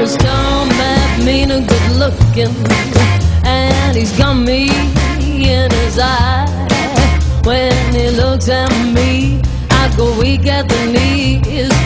his dumb bad, mean and good looking, and he's got me in his eye. When he looks at me, I go weak at the knees.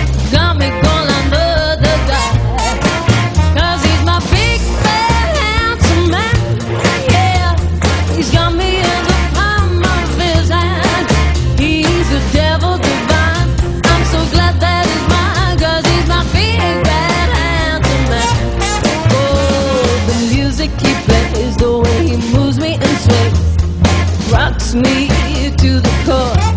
music he plays, the way he moves me and sways, rocks me to the core.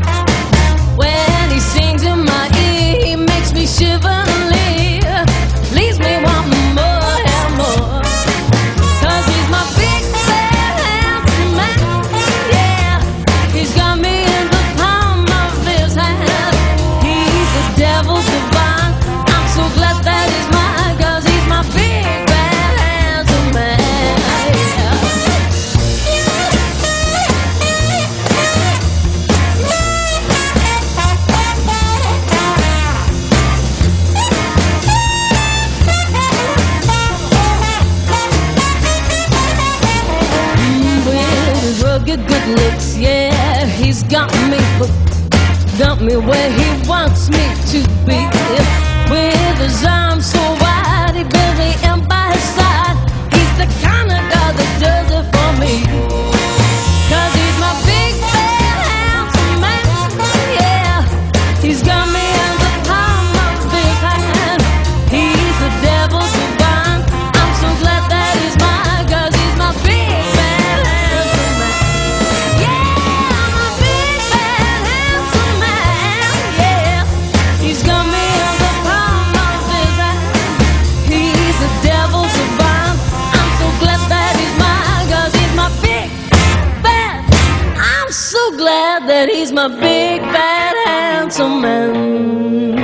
good looks, yeah, he's got me hooked. Got me where he wants me to be. With his arm glad that he's my big, bad, handsome man.